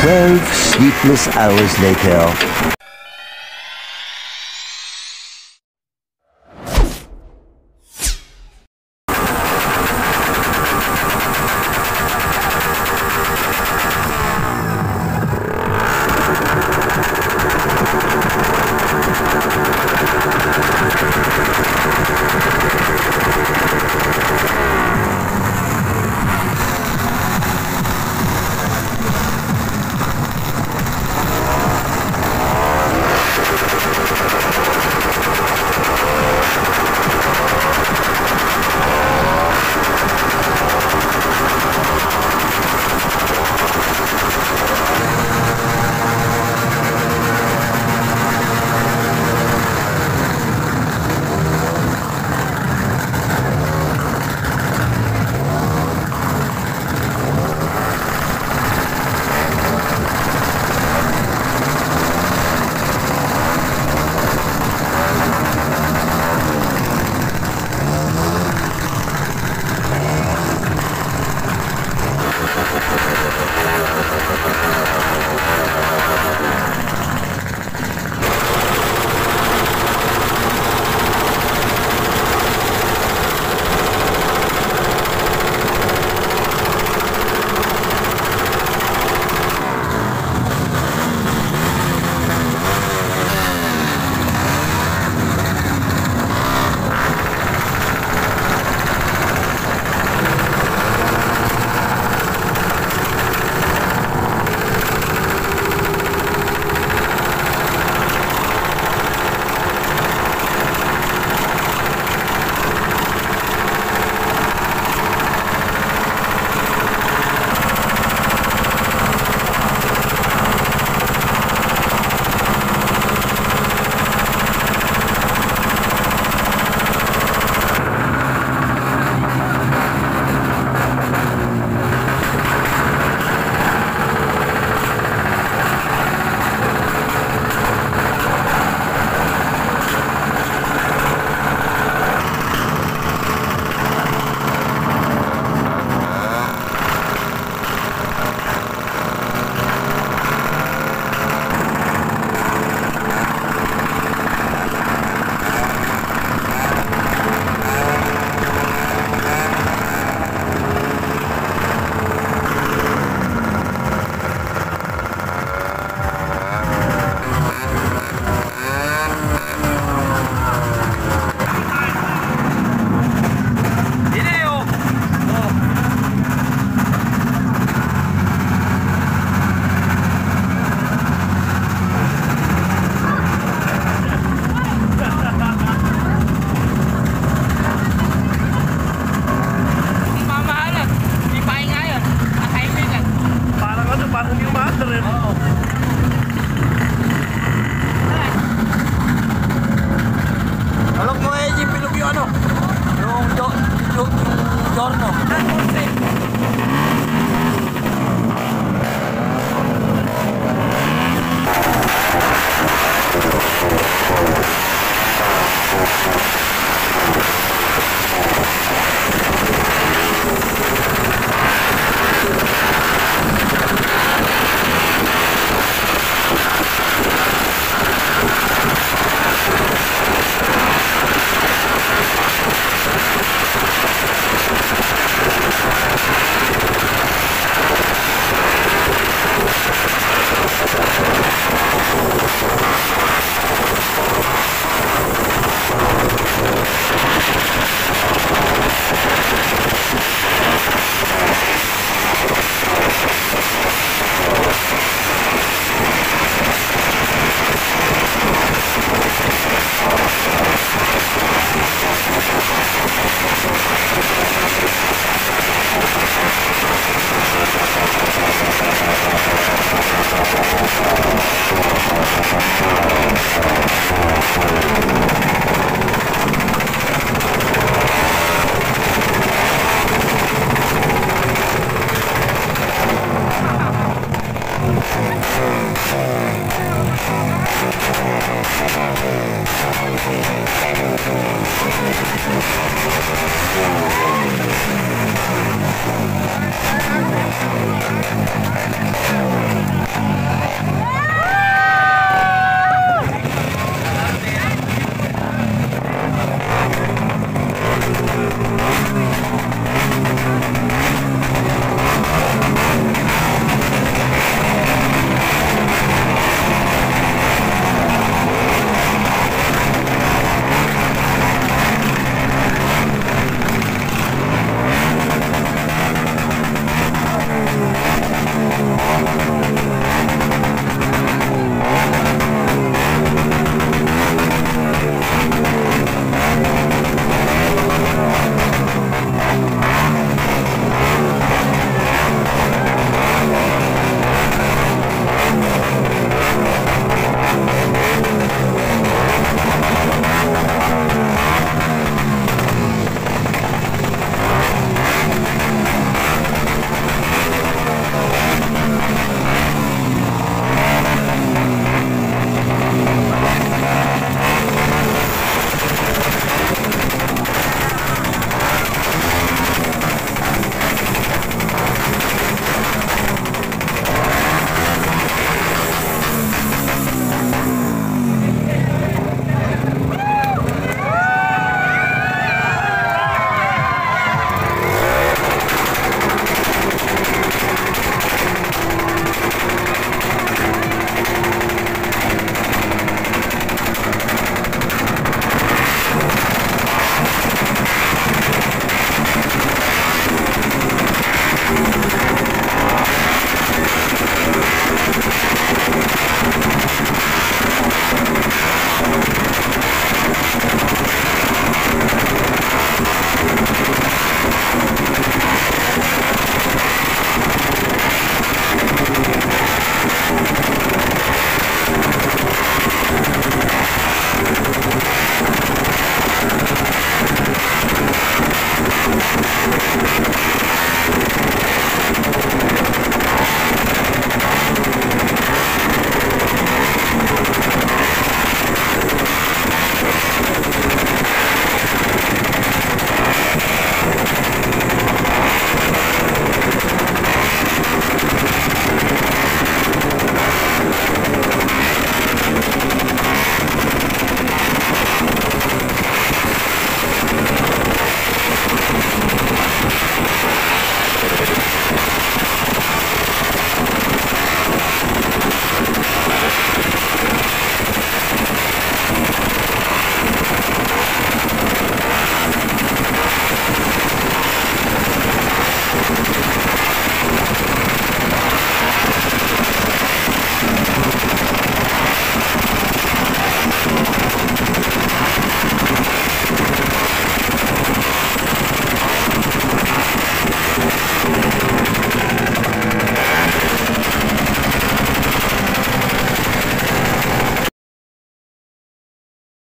Twelve sleepless hours later.